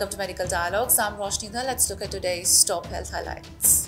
welcome to Medical Dialogues. I'm Roshni Dhal. Let's look at today's top health highlights.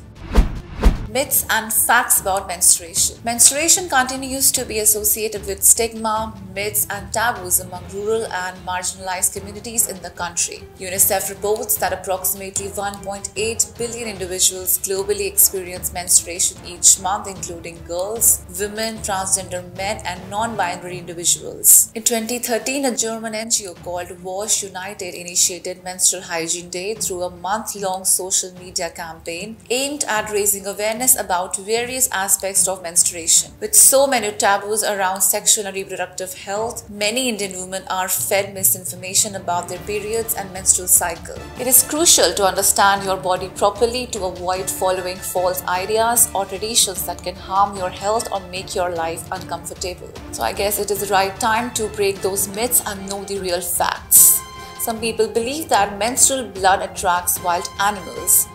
Myths and facts about menstruation. Menstruation continues to be associated with stigma, myths, and taboos among rural and marginalized communities in the country. UNICEF reports that approximately 1.8 billion individuals globally experience menstruation each month, including girls, women, transgender men, and non binary individuals. In 2013, a German NGO called Wash United initiated Menstrual Hygiene Day through a month long social media campaign aimed at raising awareness awareness about various aspects of menstruation. With so many taboos around sexual and reproductive health, many Indian women are fed misinformation about their periods and menstrual cycle. It is crucial to understand your body properly to avoid following false ideas or traditions that can harm your health or make your life uncomfortable. So I guess it is the right time to break those myths and know the real facts. Some people believe that menstrual blood attracts wild animals,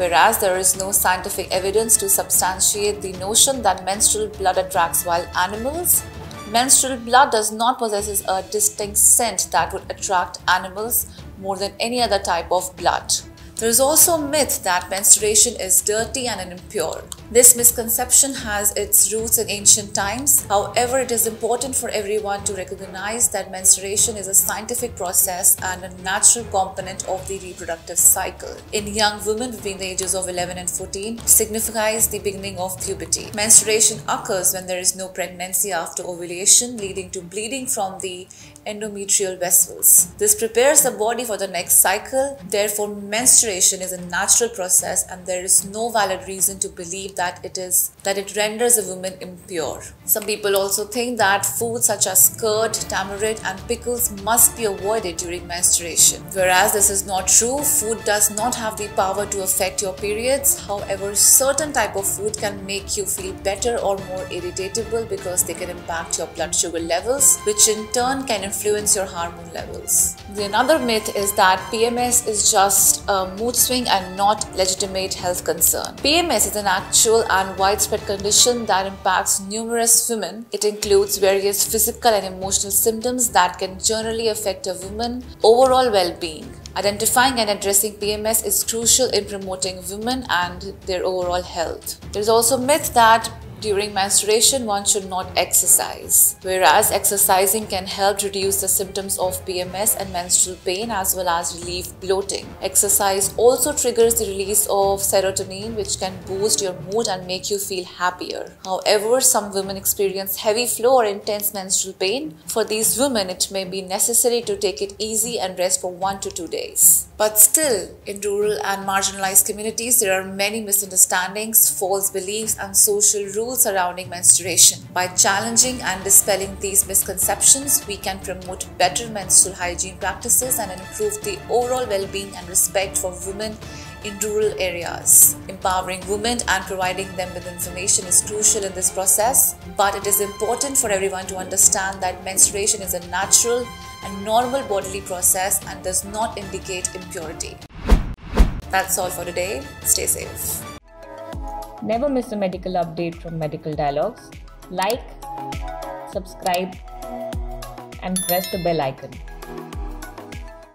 whereas there is no scientific evidence to substantiate the notion that menstrual blood attracts wild animals. Menstrual blood does not possess a distinct scent that would attract animals more than any other type of blood. There is also a myth that menstruation is dirty and impure. This misconception has its roots in ancient times. However, it is important for everyone to recognize that menstruation is a scientific process and a natural component of the reproductive cycle. In young women between the ages of 11 and 14, it signifies the beginning of puberty. Menstruation occurs when there is no pregnancy after ovulation, leading to bleeding from the endometrial vessels. This prepares the body for the next cycle. Therefore, menstruation is a natural process and there is no valid reason to believe that it is that it renders a woman impure. Some people also think that foods such as curd, tamarind, and pickles must be avoided during menstruation. Whereas this is not true, food does not have the power to affect your periods. However, certain type of food can make you feel better or more irritable because they can impact your blood sugar levels, which in turn can influence your hormone levels. The another myth is that PMS is just a mood swing and not legitimate health concern. PMS is an actual actual and widespread condition that impacts numerous women. It includes various physical and emotional symptoms that can generally affect a woman's overall well-being. Identifying and addressing PMS is crucial in promoting women and their overall health. There is also myth that during menstruation, one should not exercise, whereas exercising can help reduce the symptoms of PMS and menstrual pain as well as relieve bloating. Exercise also triggers the release of serotonin, which can boost your mood and make you feel happier. However, some women experience heavy flow or intense menstrual pain. For these women, it may be necessary to take it easy and rest for one to two days. But still, in rural and marginalized communities, there are many misunderstandings, false beliefs, and social rules surrounding menstruation. By challenging and dispelling these misconceptions, we can promote better menstrual hygiene practices and improve the overall well being and respect for women in rural areas. Empowering women and providing them with information is crucial in this process, but it is important for everyone to understand that menstruation is a natural and normal bodily process and does not indicate impurity. That's all for today. Stay safe. Never miss a medical update from Medical Dialogues. Like, subscribe, and press the bell icon.